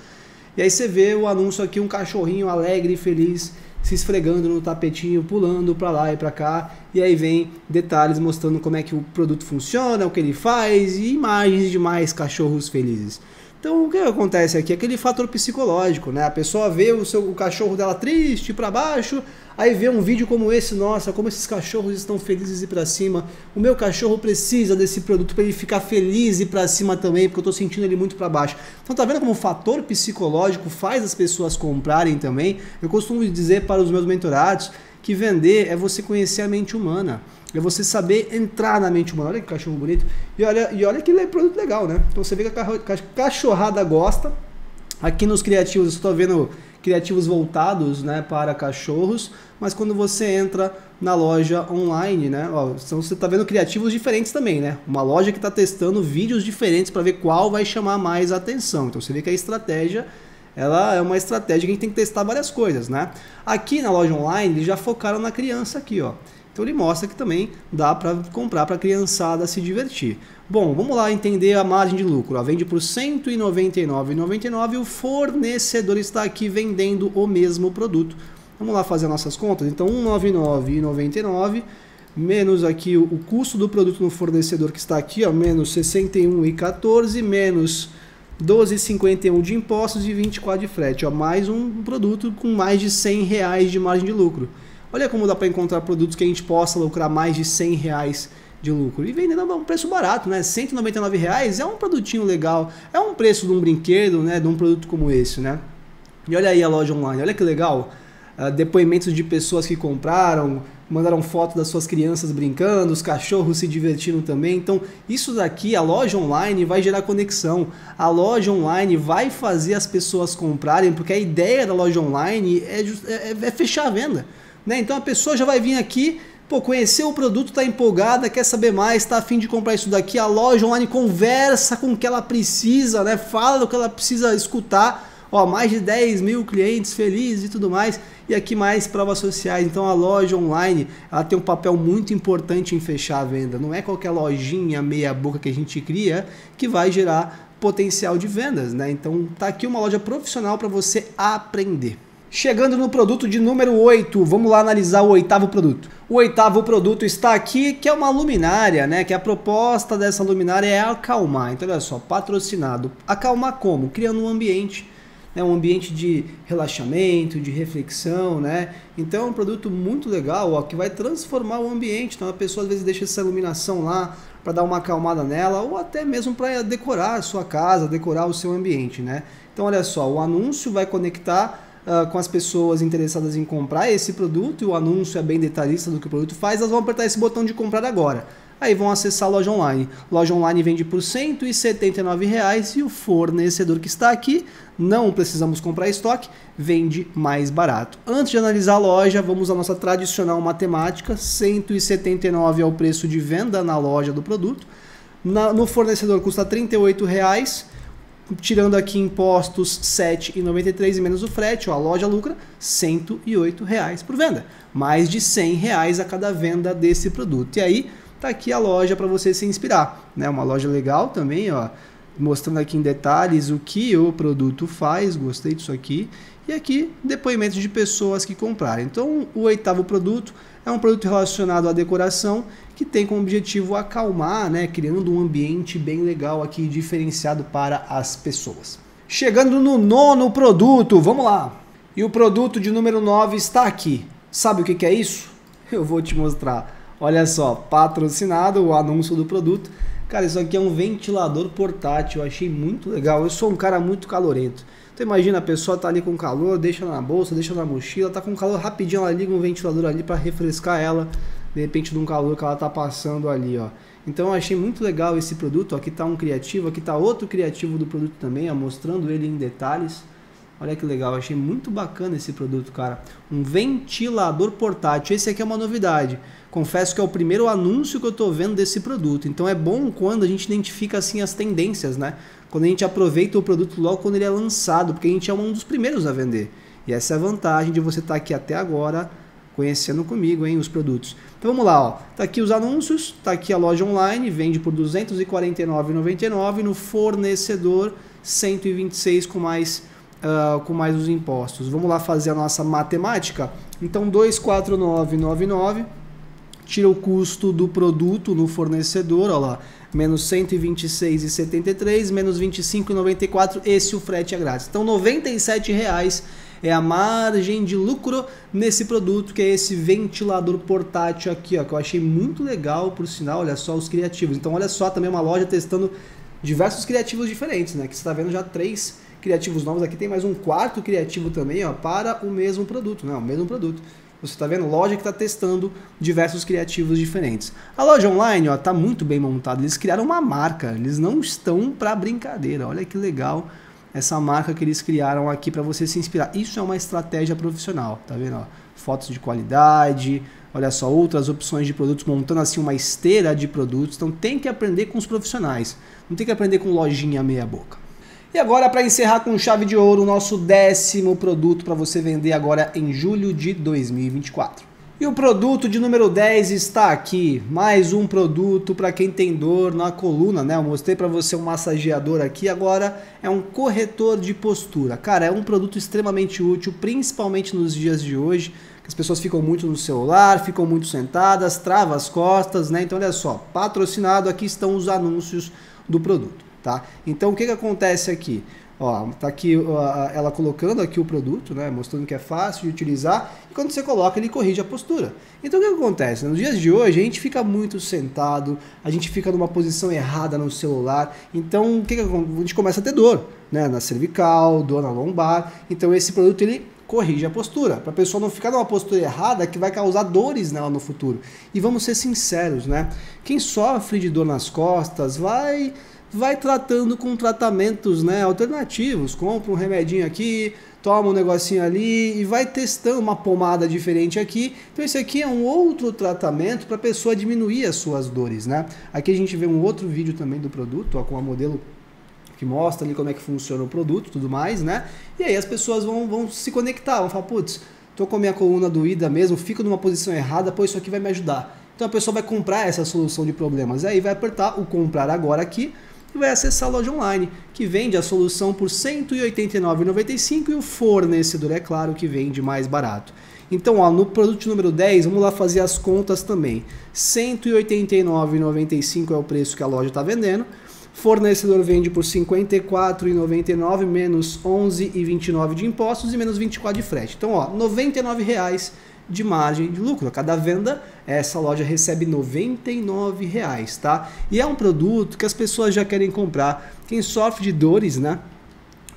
E aí você vê o anúncio aqui, um cachorrinho alegre e feliz se esfregando no tapetinho, pulando para lá e para cá, e aí vem detalhes mostrando como é que o produto funciona, o que ele faz e imagens de mais cachorros felizes. Então o que acontece aqui? Aquele fator psicológico, né? A pessoa vê o, seu, o cachorro dela triste para baixo, aí vê um vídeo como esse, nossa, como esses cachorros estão felizes e para cima. O meu cachorro precisa desse produto para ele ficar feliz e para cima também, porque eu estou sentindo ele muito para baixo. Então tá vendo como o fator psicológico faz as pessoas comprarem também? Eu costumo dizer para os meus mentorados que vender é você conhecer a mente humana. É você saber entrar na mente humana. Olha que cachorro bonito. E olha, e olha que produto legal, né? Então você vê que a cachorrada gosta. Aqui nos criativos, eu estou vendo criativos voltados né, para cachorros, mas quando você entra na loja online, né, ó, então você está vendo criativos diferentes também, né? Uma loja que está testando vídeos diferentes para ver qual vai chamar mais atenção. Então você vê que a estratégia ela é uma estratégia que a gente tem que testar várias coisas, né? Aqui na loja online eles já focaram na criança aqui, ó. Então ele mostra que também dá para comprar para a criançada se divertir. Bom, vamos lá entender a margem de lucro. Ó, vende por R$ 199,99 e o fornecedor está aqui vendendo o mesmo produto. Vamos lá fazer nossas contas? Então, R$ 199,99 menos aqui o, custo do produto no fornecedor que está aqui, ó, menos 61,14 menos 12,51 de impostos e 24 de frete, ó, mais um produto com mais de 100 reais de margem de lucro. Olha como dá para encontrar produtos que a gente possa lucrar mais de 100 reais de lucro. E vendendo a um preço barato, né? 199 reais é um produtinho legal, é um preço de um brinquedo, né? De um produto como esse, né? E olha aí a loja online, olha que legal. Uh, depoimentos de pessoas que compraram, mandaram foto das suas crianças brincando, os cachorros se divertindo também. Então, isso daqui, a loja online vai gerar conexão. A loja online vai fazer as pessoas comprarem, porque a ideia da loja online é, é, é fechar a venda. Né? Então a pessoa já vai vir aqui, pô, conheceu o produto, está empolgada, quer saber mais, está afim de comprar isso daqui. A loja online conversa com o que ela precisa, né? fala do que ela precisa escutar. Ó, mais de 10 mil clientes felizes e tudo mais. E aqui mais provas sociais. Então a loja online ela tem um papel muito importante em fechar a venda. Não é qualquer lojinha meia boca que a gente cria que vai gerar potencial de vendas, né? Então tá aqui uma loja profissional para você aprender. Chegando no produto de número 8, vamos lá analisar o oitavo produto. O oitavo produto está aqui, que é uma luminária, né? Que a proposta dessa luminária é acalmar. Então, olha só, patrocinado. Acalmar como? Criando um ambiente, né? um ambiente de relaxamento, de reflexão, né? Então, é um produto muito legal, ó, que vai transformar o ambiente. Então, a pessoa às vezes deixa essa iluminação lá para dar uma acalmada nela, ou até mesmo para decorar a sua casa, decorar o seu ambiente, né? Então olha só, o anúncio vai conectar uh, com as pessoas interessadas em comprar esse produto e o anúncio é bem detalhista do que o produto faz, elas vão apertar esse botão de comprar agora. Aí vão acessar a loja online. Loja online vende por R$ 179,00 e o fornecedor que está aqui, não precisamos comprar estoque, vende mais barato. Antes de analisar a loja, vamos à nossa tradicional matemática. R$ 179 é o preço de venda na loja do produto. Na, no fornecedor custa R$ 38,00 tirando aqui impostos 7,93 e menos o frete, ó, a loja lucra 108 reais por venda. Mais de 100 reais a cada venda desse produto. E aí tá aqui a loja para você se inspirar, né? Uma loja legal também, ó, mostrando aqui em detalhes o que o produto faz. Gostei disso aqui. E aqui depoimentos de pessoas que compraram. Então, o oitavo produto é um produto relacionado à decoração que tem como objetivo acalmar, né, criando um ambiente bem legal aqui, diferenciado para as pessoas. Chegando no nono produto, vamos lá! E o produto de número 9 está aqui. Sabe o que, é isso? Eu vou te mostrar. Olha só, patrocinado o anúncio do produto. Cara, isso aqui é um ventilador portátil, eu achei muito legal. Eu sou um cara muito calorento. Então imagina a pessoa tá ali com calor, deixa na bolsa, deixa na mochila, tá com calor rapidinho, ela liga um ventilador ali para refrescar ela de repente de um calor que ela está passando ali, ó. Então eu achei muito legal esse produto, aqui está um criativo, aqui está outro criativo do produto também, ó, mostrando ele em detalhes. Olha que legal, achei muito bacana esse produto, cara. Um ventilador portátil, esse aqui é uma novidade. Confesso que é o primeiro anúncio que eu estou vendo desse produto. Então é bom quando a gente identifica assim as tendências, né? Quando a gente aproveita o produto logo quando ele é lançado, porque a gente é um dos primeiros a vender. E essa é a vantagem de você estar tá aqui até agora conhecendo comigo hein, os produtos. Então vamos lá, ó. tá aqui os anúncios, tá aqui a loja online, vende por R$ 249,99 no fornecedor 126 com mais uh, com mais os impostos. Vamos lá fazer a nossa matemática. Então 24999 tira o custo do produto no fornecedor, ó lá, menos 126,73 menos 25,94, esse o frete é grátis. Então 97 reais é a margem de lucro nesse produto, que é esse ventilador portátil aqui, ó, que eu achei muito legal, por sinal, olha só os criativos. Então, olha só, também uma loja testando diversos criativos diferentes, né? Que você está vendo já três criativos novos, aqui tem mais um quarto criativo também, ó, para o mesmo produto, né? O mesmo produto. Você está vendo? Loja que está testando diversos criativos diferentes. A loja online está muito bem montada. Eles criaram uma marca. Eles não estão para brincadeira. Olha que legal essa marca que eles criaram aqui para você se inspirar. Isso é uma estratégia profissional, tá vendo? Ó, fotos de qualidade, olha só, outras opções de produtos, montando assim uma esteira de produtos. Então tem que aprender com os profissionais, não tem que aprender com lojinha meia boca. E agora, para encerrar com chave de ouro, o nosso décimo produto para você vender agora em julho de 2024. E o produto de número 10 está aqui, mais um produto para quem tem dor na coluna, né? Eu mostrei para você um massageador aqui, agora é um corretor de postura. Cara, é um produto extremamente útil, principalmente nos dias de hoje, que as pessoas ficam muito no celular, ficam muito sentadas, travam as costas, né? Então olha só, patrocinado, aqui estão os anúncios do produto, tá? Então o que que acontece aqui? Ó, tá aqui ó, ela colocando aqui o produto, né, mostrando que é fácil de utilizar, e quando você coloca ele corrige a postura. Então o que acontece? Nos dias de hoje a gente fica muito sentado, a gente fica numa posição errada no celular, então o que, que a gente começa a ter dor, né, na cervical, dor na lombar. Então esse produto ele corrige a postura, para a pessoa não ficar numa postura errada que vai causar dores nela no futuro. E vamos ser sinceros, né? Quem sofre de dor nas costas vai vai tratando com tratamentos né, alternativos. Compra um remedinho aqui, toma um negocinho ali e vai testando uma pomada diferente aqui. Então esse aqui é um outro tratamento para a pessoa diminuir as suas dores, né? Aqui a gente vê um outro vídeo também do produto, ó, com a modelo que mostra ali como é que funciona o produto, tudo mais, né? E aí as pessoas vão, vão se conectar, vão falar, putz, tô com a minha coluna doída mesmo, fico numa posição errada, pois isso aqui vai me ajudar. Então a pessoa vai comprar essa solução de problemas. Aí vai apertar o comprar agora aqui e vai acessar a loja online, que vende a solução por R$ 189,95 e o fornecedor, é claro, que vende mais barato. Então, ó, no produto número 10, vamos lá fazer as contas também. R$ 189,95 é o preço que a loja está vendendo. Fornecedor vende por R$ 54,99 menos R$ 11,29 de impostos e menos R$ 24 de frete. Então, ó, R$ 99,00 de margem de lucro. A cada venda, essa loja recebe R$ 99,00, tá? E é um produto que as pessoas já querem comprar. Quem sofre de dores, né?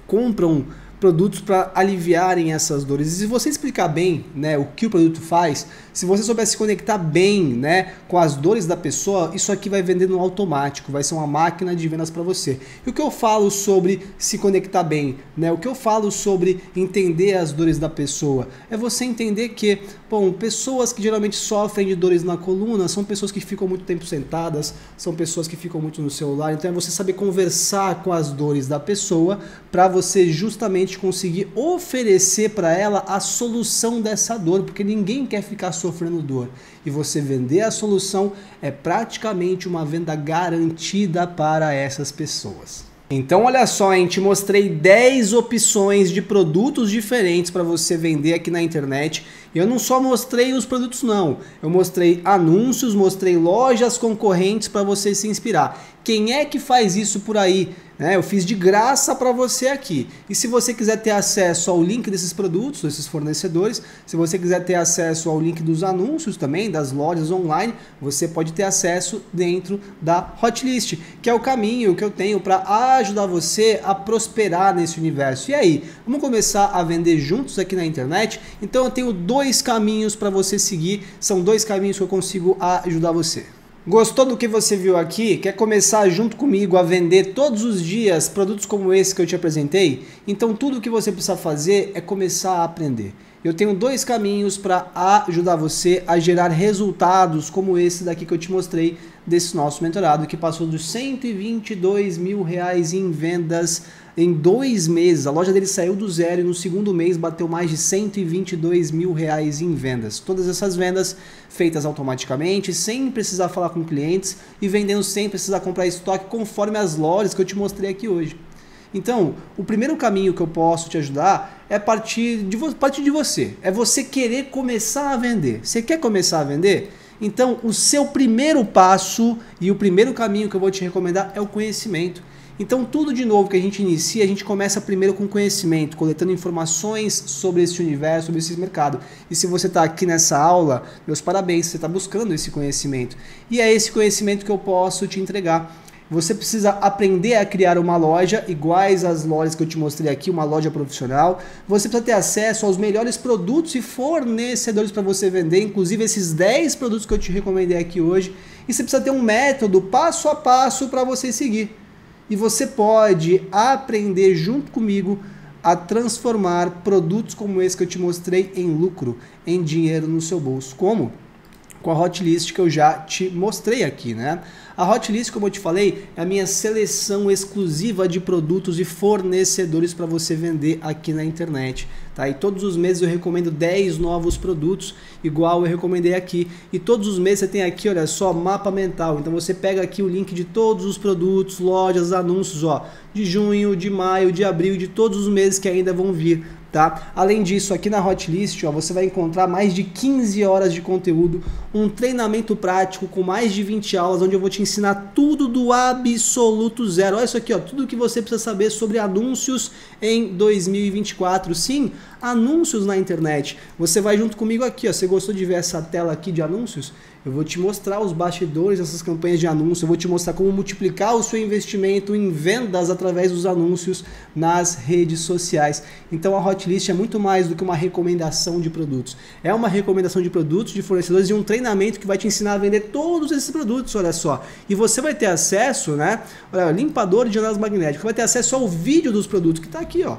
compram produtos para aliviarem essas dores. E se você explicar bem né, o que o produto faz, se você souber se conectar bem né, com as dores da pessoa, isso aqui vai vender no automático, vai ser uma máquina de vendas para você. E o que eu falo sobre se conectar bem? Né, o que eu falo sobre entender as dores da pessoa? É você entender que, bom, pessoas que geralmente sofrem de dores na coluna são pessoas que ficam muito tempo sentadas, são pessoas que ficam muito no celular, então é você saber conversar com as dores da pessoa para você justamente conseguir oferecer para ela a solução dessa dor, porque ninguém quer ficar sofrendo dor. E você vender a solução é praticamente uma venda garantida para essas pessoas. Então olha só, hein, te mostrei 10 opções de produtos diferentes para você vender aqui na internet. E eu não só mostrei os produtos não, eu mostrei anúncios, mostrei lojas concorrentes para você se inspirar. Quem é que faz isso por aí? Né? Eu fiz de graça para você aqui. E se você quiser ter acesso ao link desses produtos, desses fornecedores, se você quiser ter acesso ao link dos anúncios também, das lojas online, você pode ter acesso dentro da Hotlist, que é o caminho que eu tenho para ajudar você a prosperar nesse universo. E aí, vamos começar a vender juntos aqui na internet? Então eu tenho dois caminhos para você seguir, são dois caminhos que eu consigo ajudar você. Gostou do que você viu aqui? Quer começar junto comigo a vender todos os dias produtos como esse que eu te apresentei? Então tudo o que você precisa fazer é começar a aprender. Eu tenho dois caminhos para ajudar você a gerar resultados como esse daqui que eu te mostrei desse nosso mentorado que passou dos 122 mil reais em vendas em dois meses. A loja dele saiu do zero e no segundo mês bateu mais de 122 mil reais em vendas. Todas essas vendas feitas automaticamente, sem precisar falar com clientes e vendendo sem precisar comprar estoque conforme as lojas que eu te mostrei aqui hoje. Então, o primeiro caminho que eu posso te ajudar é partir de, partir de você. É você querer começar a vender. Você quer começar a vender? Então, o seu primeiro passo e o primeiro caminho que eu vou te recomendar é o conhecimento. Então, tudo de novo que a gente inicia, a gente começa primeiro com conhecimento, coletando informações sobre esse universo, sobre esse mercado. E se você está aqui nessa aula, meus parabéns, você está buscando esse conhecimento. E é esse conhecimento que eu posso te entregar. Você precisa aprender a criar uma loja iguais às lojas que eu te mostrei aqui, uma loja profissional. Você precisa ter acesso aos melhores produtos e fornecedores para você vender, inclusive esses 10 produtos que eu te recomendei aqui hoje. E você precisa ter um método passo a passo para você seguir e você pode aprender junto comigo a transformar produtos como esse que eu te mostrei em lucro, em dinheiro no seu bolso. Como? Com a hotlist que eu já te mostrei aqui, né? A Hotlist, como eu te falei, é a minha seleção exclusiva de produtos e fornecedores para você vender aqui na internet. Tá? E todos os meses eu recomendo 10 novos produtos, igual eu recomendei aqui. E todos os meses você tem aqui, olha só, mapa mental. Então você pega aqui o link de todos os produtos, lojas, anúncios, ó, de junho, de maio, de abril, de todos os meses que ainda vão vir Tá? Além disso, aqui na Hotlist ó, você vai encontrar mais de 15 horas de conteúdo, um treinamento prático com mais de 20 aulas, onde eu vou te ensinar tudo do absoluto zero. Olha isso aqui, ó, tudo que você precisa saber sobre anúncios em 2024. Sim, anúncios na internet. Você vai junto comigo aqui, ó. Você gostou de ver essa tela aqui de anúncios? Eu vou te mostrar os bastidores dessas campanhas de anúncio, eu vou te mostrar como multiplicar o seu investimento em vendas através dos anúncios nas redes sociais. Então a Hotlist é muito mais do que uma recomendação de produtos. É uma recomendação de produtos, de fornecedores e um treinamento que vai te ensinar a vender todos esses produtos, olha só. E você vai ter acesso, né? Olha, limpador de janelas magnéticas, vai ter acesso ao vídeo dos produtos que está aqui, ó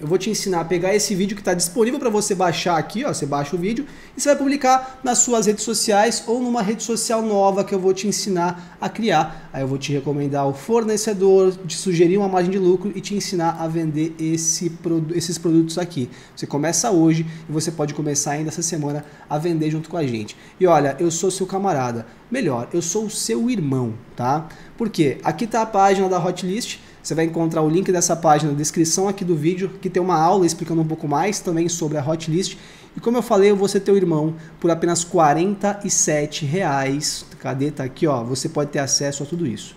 eu vou te ensinar a pegar esse vídeo que está disponível para você baixar aqui, ó, você baixa o vídeo e você vai publicar nas suas redes sociais ou numa rede social nova que eu vou te ensinar a criar. Aí eu vou te recomendar o fornecedor, te sugerir uma margem de lucro e te ensinar a vender esse, esses produtos aqui. Você começa hoje e você pode começar ainda essa semana a vender junto com a gente. E olha, eu sou seu camarada. Melhor, eu sou o seu irmão, tá? Porque aqui está a página da Hotlist você vai encontrar o link dessa página na descrição aqui do vídeo, que tem uma aula explicando um pouco mais também sobre a Hotlist. E como eu falei, ser teu irmão por apenas 47 reais. Cadê? Tá aqui, ó. Você pode ter acesso a tudo isso.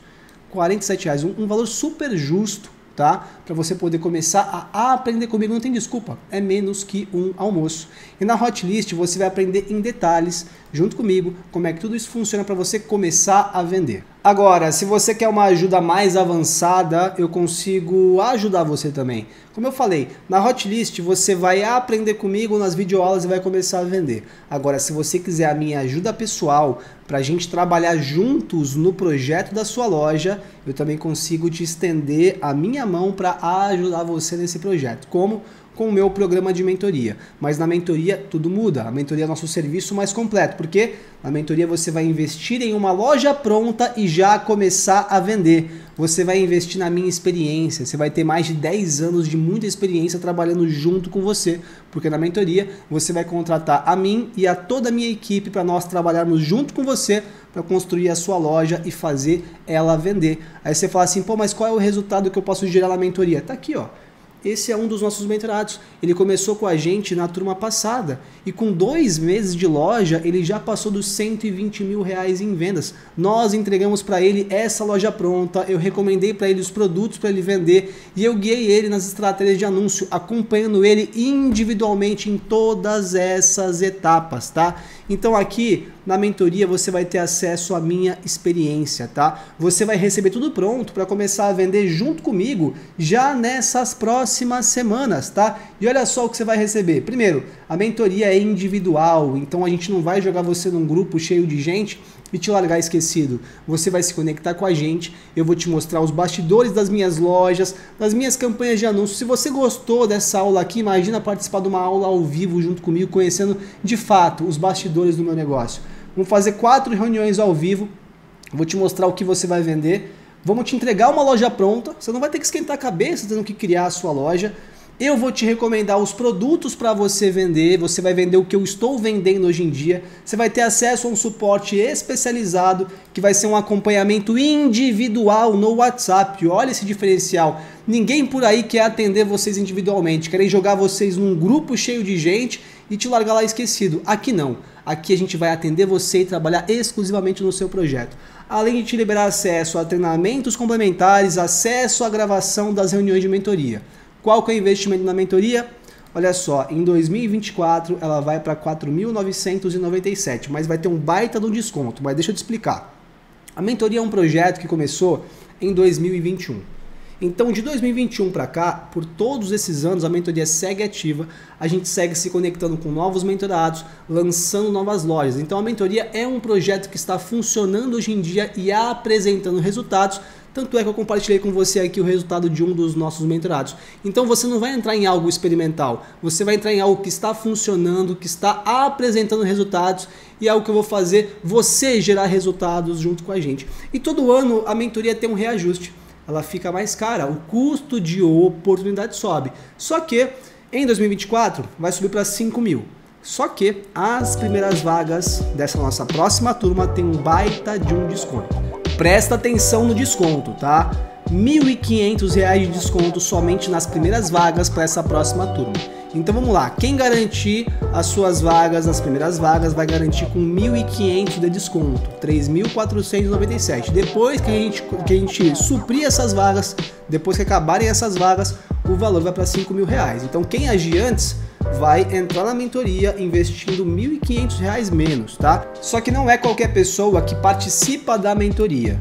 47 reais, um, um valor super justo tá? Para você poder começar a aprender comigo, não tem desculpa, é menos que um almoço. E na Hotlist você vai aprender em detalhes junto comigo como é que tudo isso funciona para você começar a vender. Agora, se você quer uma ajuda mais avançada, eu consigo ajudar você também. Como eu falei, na Hotlist você vai aprender comigo nas videoaulas e vai começar a vender. Agora, se você quiser a minha ajuda pessoal para a gente trabalhar juntos no projeto da sua loja, eu também consigo te estender a minha mão para ajudar você nesse projeto. Como? Com o meu programa de mentoria. Mas na mentoria tudo muda. A mentoria é nosso serviço mais completo, porque na mentoria você vai investir em uma loja pronta e já começar a vender. Você vai investir na minha experiência, você vai ter mais de 10 anos de muita experiência trabalhando junto com você, porque na mentoria você vai contratar a mim e a toda a minha equipe para nós trabalharmos junto com você para construir a sua loja e fazer ela vender. Aí você fala assim, pô, mas qual é o resultado que eu posso gerar na mentoria? Tá aqui, ó. Esse é um dos nossos mentorados. Ele começou com a gente na turma passada e com dois meses de loja ele já passou dos 120 mil reais em vendas. Nós entregamos para ele essa loja pronta, eu recomendei para ele os produtos para ele vender e eu guiei ele nas estratégias de anúncio, acompanhando ele individualmente em todas essas etapas, tá? Então aqui na mentoria você vai ter acesso à minha experiência, tá? Você vai receber tudo pronto para começar a vender junto comigo já nessas próximas semanas, tá? E olha só o que você vai receber. Primeiro, a mentoria é individual, então a gente não vai jogar você num grupo cheio de gente e te largar esquecido. Você vai se conectar com a gente, eu vou te mostrar os bastidores das minhas lojas, das minhas campanhas de anúncio. Se você gostou dessa aula aqui, imagina participar de uma aula ao vivo junto comigo, conhecendo de fato os bastidores do meu negócio. Vamos fazer quatro reuniões ao vivo, vou te mostrar o que você vai vender. Vamos te entregar uma loja pronta, você não vai ter que esquentar a cabeça tendo que criar a sua loja. Eu vou te recomendar os produtos para você vender, você vai vender o que eu estou vendendo hoje em dia. Você vai ter acesso a um suporte especializado, que vai ser um acompanhamento individual no WhatsApp. Olha esse diferencial. Ninguém por aí quer atender vocês individualmente, querem jogar vocês num grupo cheio de gente e te largar lá esquecido. Aqui não. Aqui a gente vai atender você e trabalhar exclusivamente no seu projeto. Além de te liberar acesso a treinamentos complementares, acesso à gravação das reuniões de mentoria. Qual que é o investimento na mentoria? Olha só, em 2024 ela vai para 4.997, mas vai ter um baita do desconto. Mas deixa eu te explicar. A mentoria é um projeto que começou em 2021. Então, de 2021 para cá, por todos esses anos, a mentoria segue ativa, a gente segue se conectando com novos mentorados, lançando novas lojas. Então, a mentoria é um projeto que está funcionando hoje em dia e apresentando resultados tanto é que eu compartilhei com você aqui o resultado de um dos nossos mentorados. Então você não vai entrar em algo experimental, você vai entrar em algo que está funcionando, que está apresentando resultados e é algo que eu vou fazer você gerar resultados junto com a gente. E todo ano a mentoria tem um reajuste, ela fica mais cara, o custo de oportunidade sobe. Só que em 2024 vai subir para 5 mil. Só que as primeiras vagas dessa nossa próxima turma tem um baita de um desconto presta atenção no desconto, tá? R$ 1.500 de desconto somente nas primeiras vagas para essa próxima turma. Então vamos lá, quem garantir as suas vagas, as primeiras vagas, vai garantir com 1.500 de desconto, 3.497. Depois que a, gente, que a gente suprir essas vagas, depois que acabarem essas vagas, o valor vai para 5 mil reais. Então quem agir antes vai entrar na mentoria investindo R$ 1.500 menos, tá? Só que não é qualquer pessoa que participa da mentoria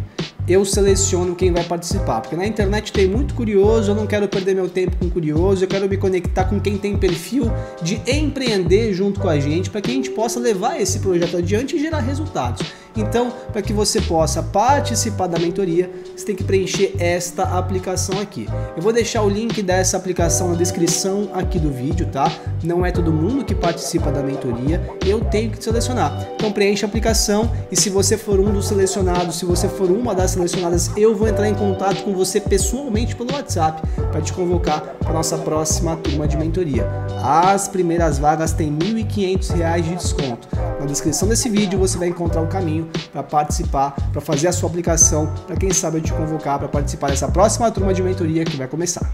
eu seleciono quem vai participar. Porque na internet tem muito curioso, eu não quero perder meu tempo com curioso, eu quero me conectar com quem tem perfil de empreender junto com a gente, para que a gente possa levar esse projeto adiante e gerar resultados. Então, para que você possa participar da mentoria, você tem que preencher esta aplicação aqui. Eu vou deixar o link dessa aplicação na descrição aqui do vídeo, tá? Não é todo mundo que participa da mentoria, eu tenho que selecionar. Então preencha a aplicação e se você for um dos selecionados, se você for uma das selecionadas, eu vou entrar em contato com você pessoalmente pelo WhatsApp para te convocar para nossa próxima turma de mentoria. As primeiras vagas têm R$ 1.500 de desconto. Na descrição desse vídeo você vai encontrar o caminho para participar, para fazer a sua aplicação, para quem sabe eu te convocar para participar dessa próxima turma de mentoria que vai começar.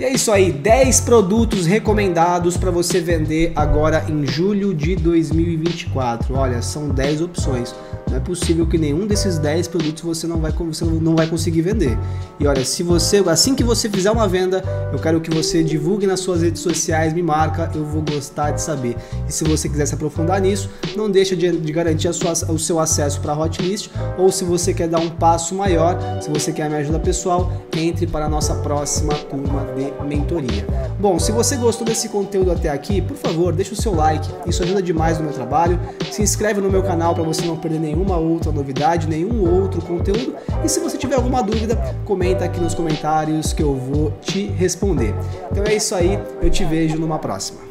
E é isso aí, 10 produtos recomendados para você vender agora em julho de 2024. Olha, são 10 opções. Não é possível que nenhum desses 10 produtos você não vai, você não vai conseguir vender. E olha, se você assim que você fizer uma venda, eu quero que você divulgue nas suas redes sociais, me marca, eu vou gostar de saber. E se você quiser se aprofundar nisso, não deixa de, de garantir a sua, o seu acesso para a Hotlist ou se você quer dar um passo maior, se você quer minha ajuda pessoal, entre para a nossa próxima turma de mentoria. Bom, se você gostou desse conteúdo até aqui, por favor, deixa o seu like, isso ajuda demais no meu trabalho. Se inscreve no meu canal para você não perder nenhum nenhuma outra novidade, nenhum outro conteúdo. E se você tiver alguma dúvida, comenta aqui nos comentários que eu vou te responder. Então é isso aí, eu te vejo numa próxima.